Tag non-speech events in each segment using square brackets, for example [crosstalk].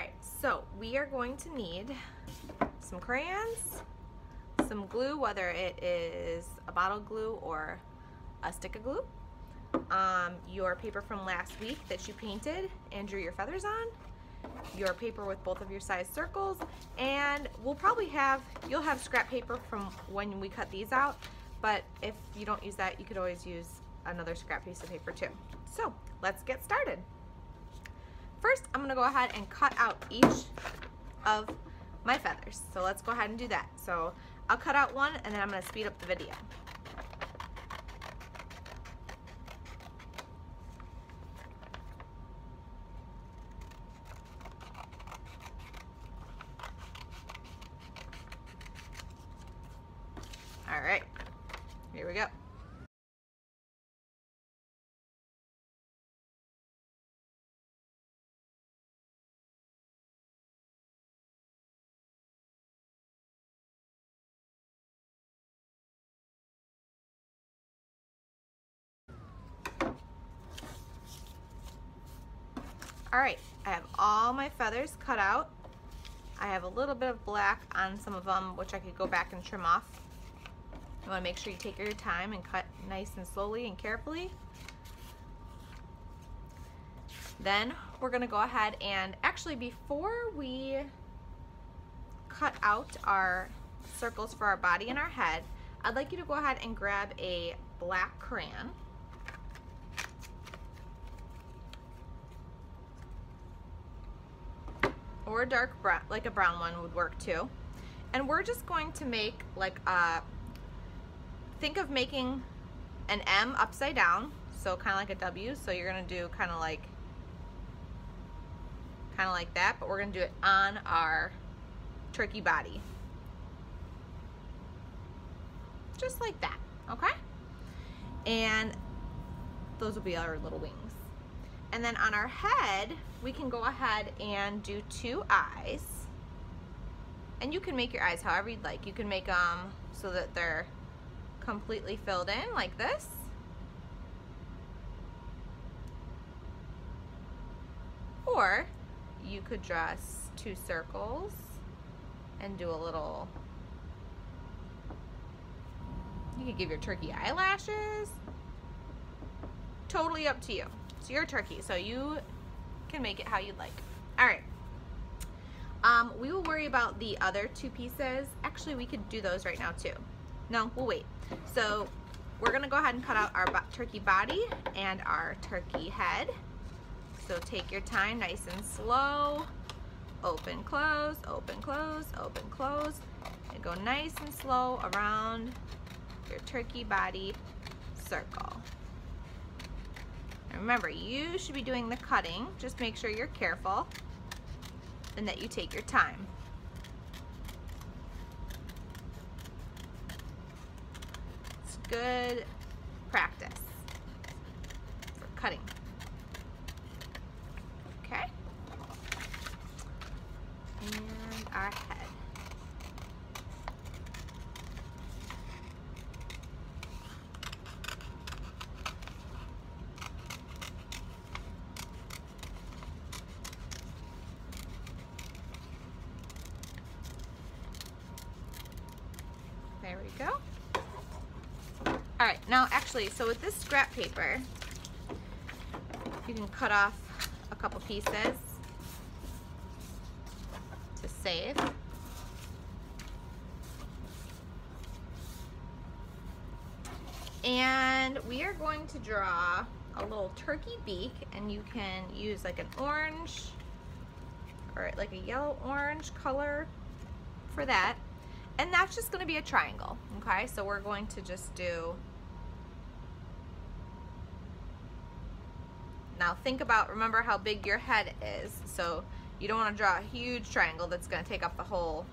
right, so we are going to need some crayons, some glue, whether it is a bottle glue or a stick of glue, um, your paper from last week that you painted and drew your feathers on, your paper with both of your size circles, and we'll probably have, you'll have scrap paper from when we cut these out, but if you don't use that, you could always use another scrap piece of paper too. So let's get started. First, I'm gonna go ahead and cut out each of my feathers. So let's go ahead and do that. So I'll cut out one and then I'm gonna speed up the video. All right, here we go. All right, I have all my feathers cut out. I have a little bit of black on some of them, which I could go back and trim off. You wanna make sure you take your time and cut nice and slowly and carefully. Then we're gonna go ahead and actually before we cut out our circles for our body and our head, I'd like you to go ahead and grab a black crayon. Or dark brown, like a brown one would work too. And we're just going to make like a, think of making an M upside down, so kind of like a W. So you're gonna do kind of like, kind of like that, but we're gonna do it on our turkey body. Just like that, okay? And those will be our little wings. And then on our head, we can go ahead and do two eyes. And you can make your eyes however you'd like. You can make them so that they're completely filled in like this. Or you could dress two circles and do a little, you could give your turkey eyelashes. Totally up to you. It's your turkey, so you can make it how you'd like. All right. Um, we will worry about the other two pieces. Actually, we could do those right now too. No, we'll wait. So we're gonna go ahead and cut out our turkey body and our turkey head. So take your time, nice and slow. Open, close, open, close, open, close. And go nice and slow around your turkey body circle. And remember, you should be doing the cutting. Just make sure you're careful and that you take your time. It's good practice for cutting. Okay? And our head. There we go. All right, now actually, so with this scrap paper, you can cut off a couple pieces to save. And we are going to draw a little turkey beak and you can use like an orange or like a yellow orange color for that. And that's just gonna be a triangle, okay? So we're going to just do, now think about, remember how big your head is. So you don't wanna draw a huge triangle that's gonna take up the whole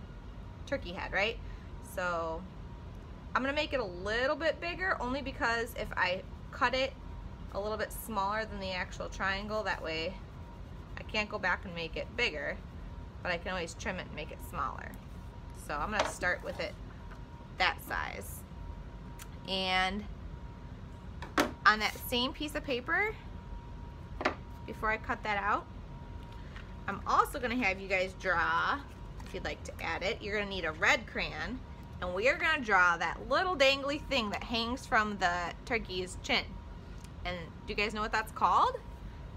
turkey head, right? So I'm gonna make it a little bit bigger only because if I cut it a little bit smaller than the actual triangle, that way I can't go back and make it bigger, but I can always trim it and make it smaller. So I'm gonna start with it that size. And on that same piece of paper, before I cut that out, I'm also gonna have you guys draw, if you'd like to add it, you're gonna need a red crayon and we are gonna draw that little dangly thing that hangs from the turkey's chin. And do you guys know what that's called?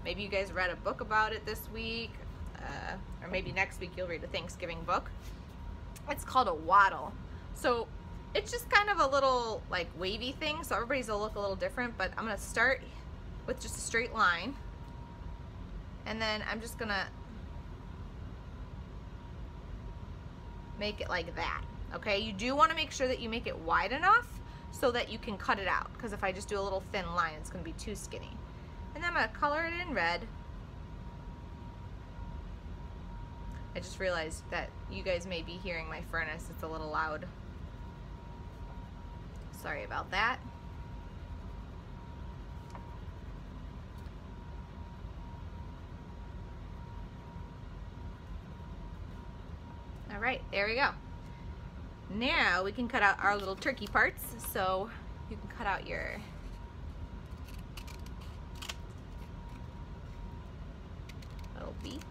Maybe you guys read a book about it this week, uh, or maybe next week you'll read a Thanksgiving book. It's called a wattle. So it's just kind of a little like wavy thing, so everybody's will look a little different, but I'm gonna start with just a straight line. And then I'm just gonna make it like that. Okay, you do wanna make sure that you make it wide enough so that you can cut it out. Because if I just do a little thin line, it's gonna be too skinny. And then I'm gonna color it in red. I just realized that you guys may be hearing my furnace. It's a little loud. Sorry about that. Right, there we go. Now we can cut out our little turkey parts. So you can cut out your little beak.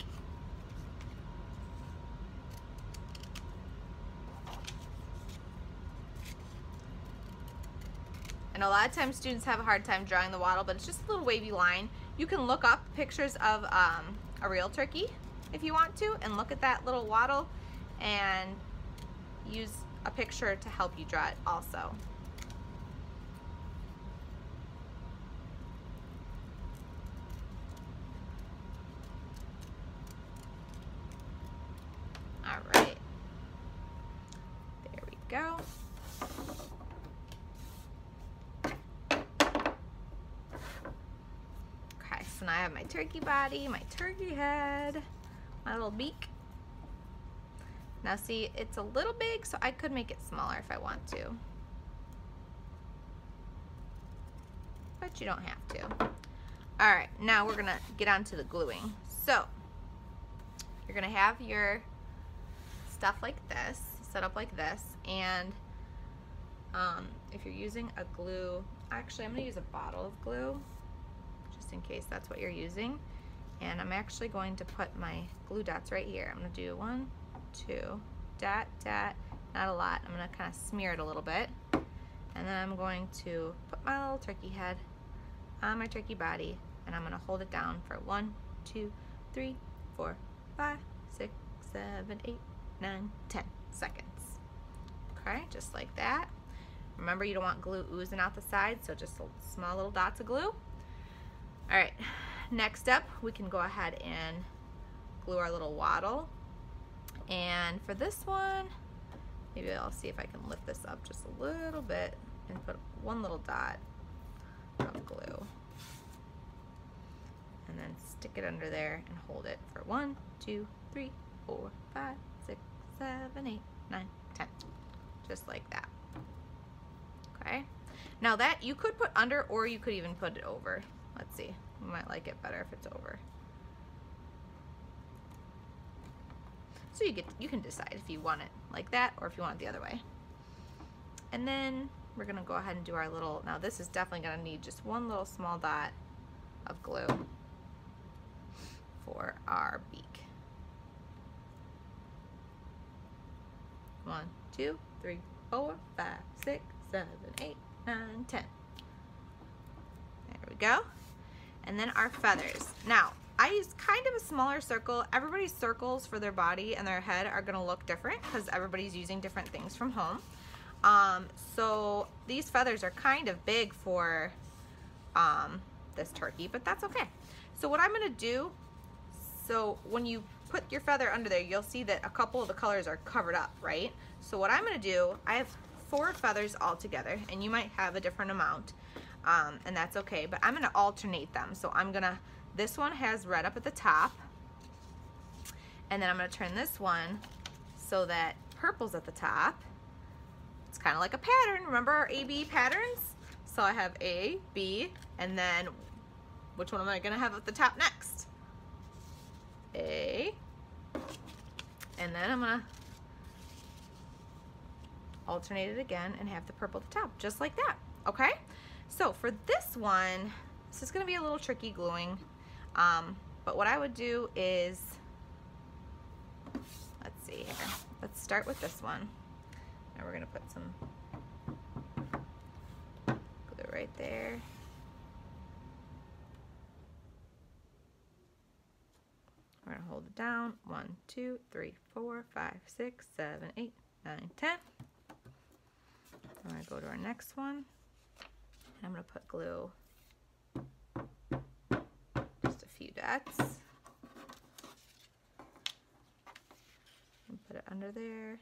And a lot of times students have a hard time drawing the wattle, but it's just a little wavy line. You can look up pictures of um, a real turkey if you want to and look at that little wattle and use a picture to help you draw it also. All right, there we go. Okay, so now I have my turkey body, my turkey head, my little beak. Now see, it's a little big, so I could make it smaller if I want to. But you don't have to. All right, now we're gonna get on to the gluing. So, you're gonna have your stuff like this, set up like this, and um, if you're using a glue, actually I'm gonna use a bottle of glue, just in case that's what you're using. And I'm actually going to put my glue dots right here. I'm gonna do one, two, dot, dot, not a lot. I'm gonna kind of smear it a little bit. And then I'm going to put my little turkey head on my turkey body and I'm gonna hold it down for one, two, three, four, five, six, seven, eight, nine, ten seconds. Okay, just like that. Remember you don't want glue oozing out the side, so just small little dots of glue. All right, next up we can go ahead and glue our little wattle and for this one, maybe I'll see if I can lift this up just a little bit and put one little dot of glue. And then stick it under there and hold it for one, two, three, four, five, six, seven, eight, nine, ten. Just like that. Okay. Now that you could put under or you could even put it over. Let's see. You might like it better if it's over. So you get you can decide if you want it like that or if you want it the other way. And then we're gonna go ahead and do our little, now this is definitely gonna need just one little small dot of glue for our beak. One, two, three, four, five, six, seven, eight, nine, ten. There we go. And then our feathers. Now, I use kind of a smaller circle. Everybody's circles for their body and their head are gonna look different because everybody's using different things from home. Um, so these feathers are kind of big for um, this turkey, but that's okay. So what I'm gonna do, so when you put your feather under there, you'll see that a couple of the colors are covered up, right? So what I'm gonna do, I have four feathers all together, and you might have a different amount, um, and that's okay, but I'm gonna alternate them. So I'm gonna this one has red up at the top. And then I'm gonna turn this one so that purple's at the top. It's kind of like a pattern. Remember our A-B patterns? So I have A, B, and then which one am I gonna have at the top next? A, and then I'm gonna alternate it again and have the purple at the top, just like that, okay? So for this one, this is gonna be a little tricky gluing. Um, but what I would do is let's see here. Let's start with this one. And we're gonna put some glue right there. We're gonna hold it down. One, two, three, four, five, six, seven, eight, nine, ten. I'm gonna go to our next one. I'm gonna put glue just a few dots. And put it under there.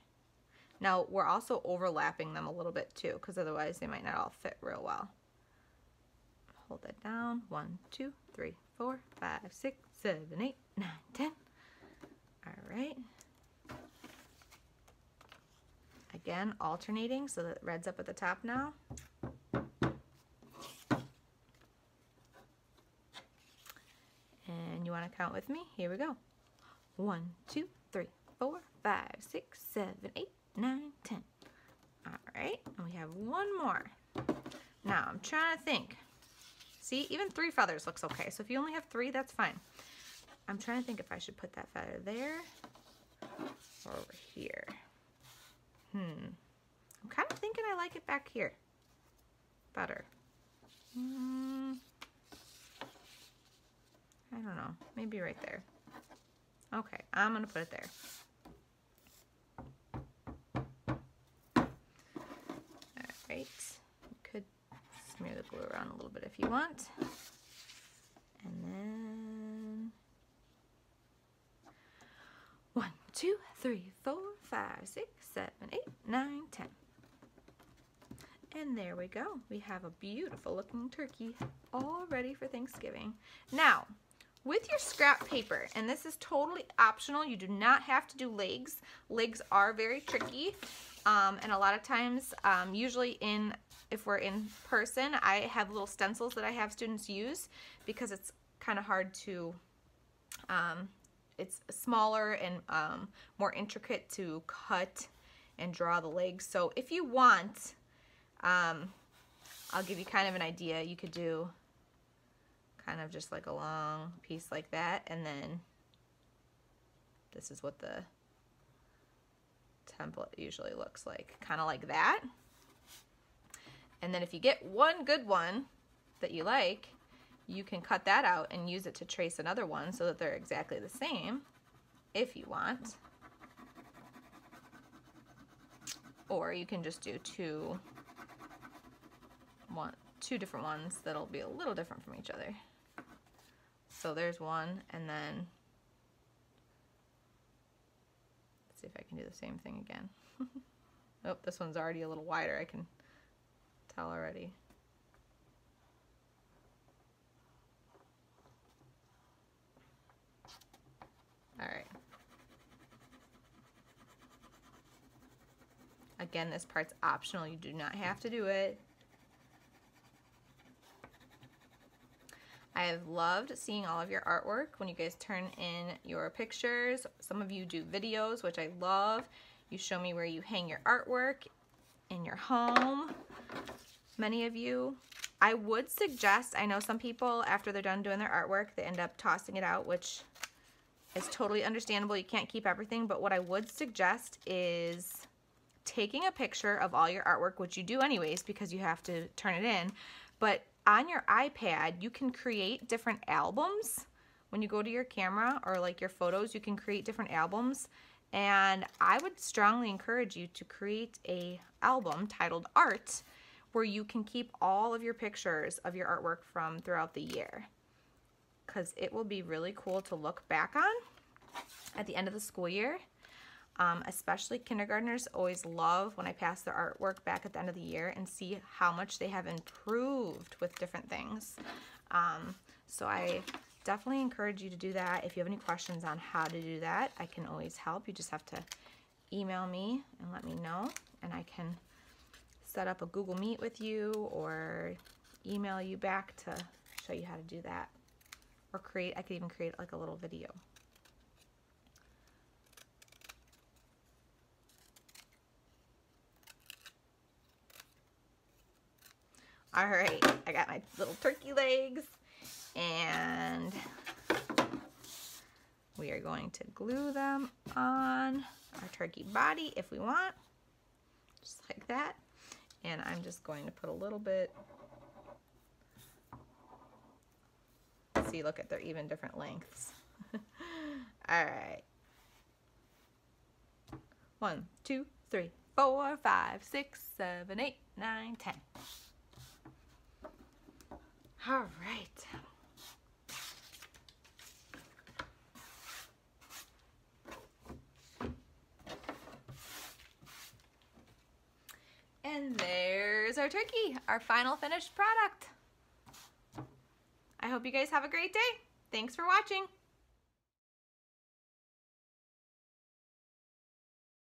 Now we're also overlapping them a little bit too, because otherwise they might not all fit real well. Hold that down. One, two, three, four, five, six, seven, eight, [laughs] nine, ten. All right. Again, alternating so that red's up at the top now. And you want to count with me? Here we go. One, two, three, four, five, six, seven, eight, nine, ten. All right, and we have one more. Now, I'm trying to think. See, even three feathers looks okay. So if you only have three, that's fine. I'm trying to think if I should put that feather there or over here. Hmm. I'm kind of thinking I like it back here better. Hmm. I don't know. Maybe right there. Okay, I'm going to put it there. Alright, you could smear the glue around a little bit if you want. And then one, two, three, four, five, six, seven, eight, nine, ten. And there we go. We have a beautiful looking turkey all ready for Thanksgiving. Now, with your scrap paper, and this is totally optional, you do not have to do legs. Legs are very tricky, um, and a lot of times, um, usually in if we're in person, I have little stencils that I have students use because it's kind of hard to, um, it's smaller and um, more intricate to cut and draw the legs. So if you want, um, I'll give you kind of an idea. You could do kind of just like a long piece like that and then this is what the template usually looks like kind of like that. And then if you get one good one that you like you can cut that out and use it to trace another one so that they're exactly the same if you want. Or you can just do two one two different ones that'll be a little different from each other so there's one, and then let's see if I can do the same thing again. [laughs] oh, this one's already a little wider, I can tell already. All right. Again, this part's optional. You do not have to do it. I have loved seeing all of your artwork when you guys turn in your pictures. Some of you do videos, which I love. You show me where you hang your artwork in your home. Many of you. I would suggest, I know some people, after they're done doing their artwork, they end up tossing it out, which is totally understandable. You can't keep everything, but what I would suggest is taking a picture of all your artwork, which you do anyways because you have to turn it in, but on your iPad, you can create different albums. When you go to your camera or like your photos, you can create different albums. And I would strongly encourage you to create a album titled Art where you can keep all of your pictures of your artwork from throughout the year. Because it will be really cool to look back on at the end of the school year um, especially kindergartners always love when I pass their artwork back at the end of the year and see how much they have improved with different things. Um, so I definitely encourage you to do that. If you have any questions on how to do that, I can always help. You just have to email me and let me know and I can set up a Google Meet with you or email you back to show you how to do that. Or create, I could even create like a little video. All right, I got my little turkey legs and we are going to glue them on our turkey body if we want, just like that. And I'm just going to put a little bit, see, look at, they're even different lengths. [laughs] All right. One, two, three, four, five, six, seven, eight, nine, ten. All right. And there's our turkey, our final finished product. I hope you guys have a great day. Thanks for watching.